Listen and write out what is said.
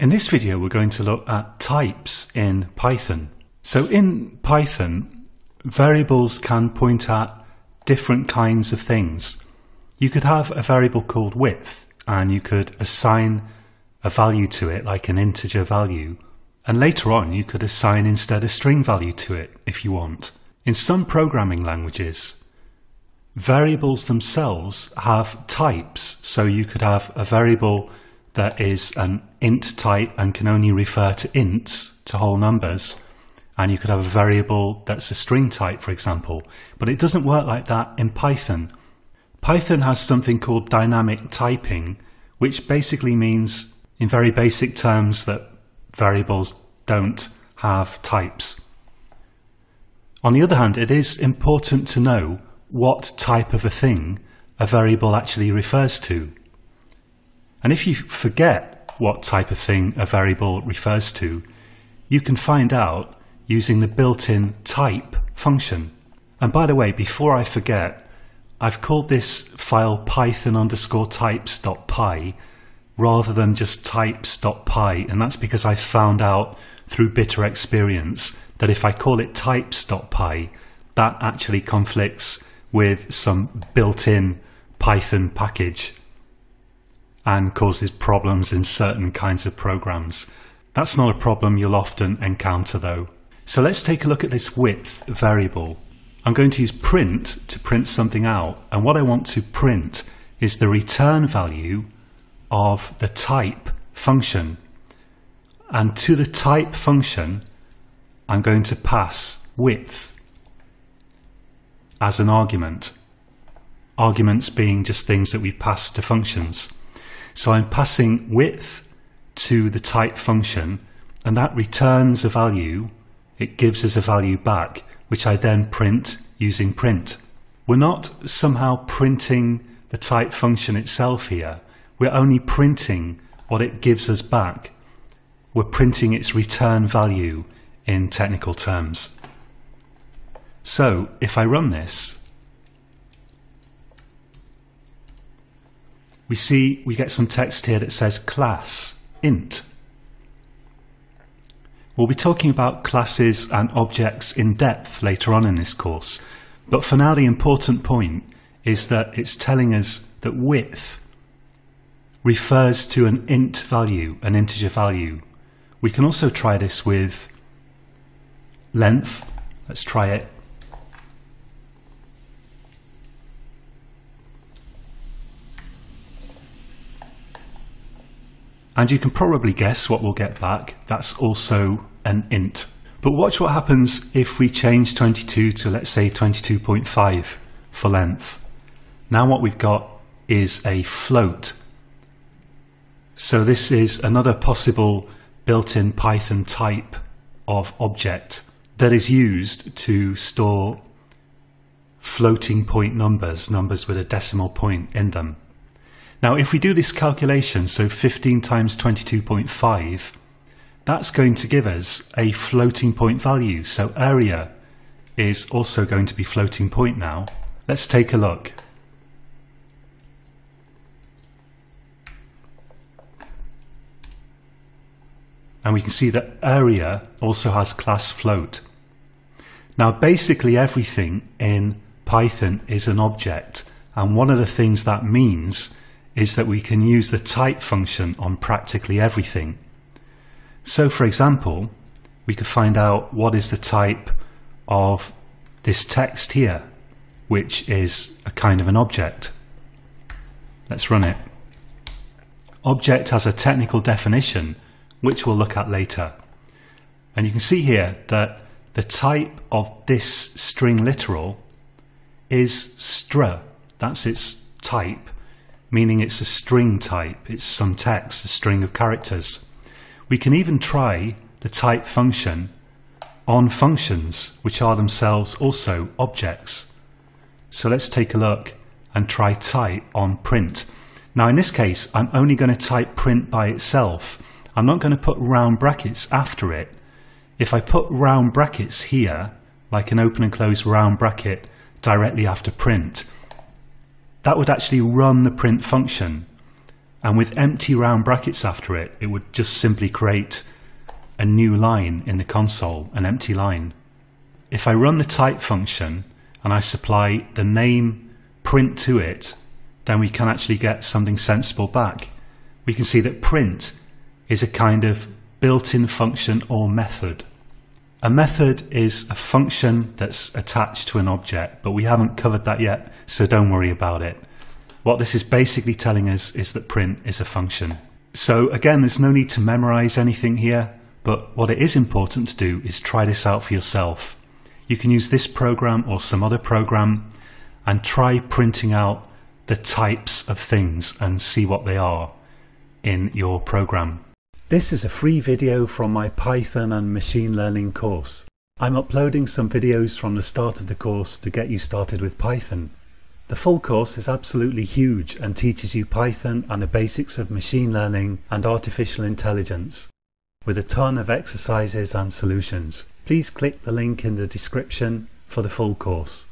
In this video we're going to look at types in Python. So in Python, variables can point at different kinds of things. You could have a variable called width and you could assign a value to it like an integer value and later on you could assign instead a string value to it if you want. In some programming languages, variables themselves have types so you could have a variable that is an int type and can only refer to ints, to whole numbers. And you could have a variable that's a string type, for example. But it doesn't work like that in Python. Python has something called dynamic typing, which basically means, in very basic terms, that variables don't have types. On the other hand, it is important to know what type of a thing a variable actually refers to. And if you forget what type of thing a variable refers to, you can find out using the built-in type function. And by the way, before I forget, I've called this file python underscore types.py rather than just types.py, and that's because I found out through bitter experience that if I call it types.py, that actually conflicts with some built-in Python package and causes problems in certain kinds of programs. That's not a problem you'll often encounter though. So let's take a look at this width variable. I'm going to use print to print something out and what I want to print is the return value of the type function. And to the type function I'm going to pass width as an argument. Arguments being just things that we pass to functions. So I'm passing width to the type function and that returns a value. It gives us a value back, which I then print using print. We're not somehow printing the type function itself here. We're only printing what it gives us back. We're printing its return value in technical terms. So if I run this, we see we get some text here that says class int. We'll be talking about classes and objects in depth later on in this course, but for now the important point is that it's telling us that width refers to an int value, an integer value. We can also try this with length. Let's try it. And you can probably guess what we'll get back. That's also an int. But watch what happens if we change 22 to let's say 22.5 for length. Now what we've got is a float. So this is another possible built-in Python type of object that is used to store floating point numbers, numbers with a decimal point in them. Now, if we do this calculation, so 15 times 22.5, that's going to give us a floating point value. So area is also going to be floating point now. Let's take a look. And we can see that area also has class float. Now basically everything in Python is an object and one of the things that means is that we can use the type function on practically everything. So for example, we could find out what is the type of this text here, which is a kind of an object. Let's run it. Object has a technical definition, which we'll look at later. And you can see here that the type of this string literal is str. That's its type meaning it's a string type, it's some text, a string of characters. We can even try the type function on functions, which are themselves also objects. So let's take a look and try type on print. Now in this case, I'm only going to type print by itself. I'm not going to put round brackets after it. If I put round brackets here, like an open and close round bracket directly after print, that would actually run the print function. And with empty round brackets after it, it would just simply create a new line in the console, an empty line. If I run the type function and I supply the name print to it, then we can actually get something sensible back. We can see that print is a kind of built-in function or method. A method is a function that's attached to an object, but we haven't covered that yet, so don't worry about it. What this is basically telling us is that print is a function. So again, there's no need to memorize anything here, but what it is important to do is try this out for yourself. You can use this program or some other program and try printing out the types of things and see what they are in your program. This is a free video from my Python and machine learning course. I'm uploading some videos from the start of the course to get you started with Python. The full course is absolutely huge and teaches you Python and the basics of machine learning and artificial intelligence, with a ton of exercises and solutions. Please click the link in the description for the full course.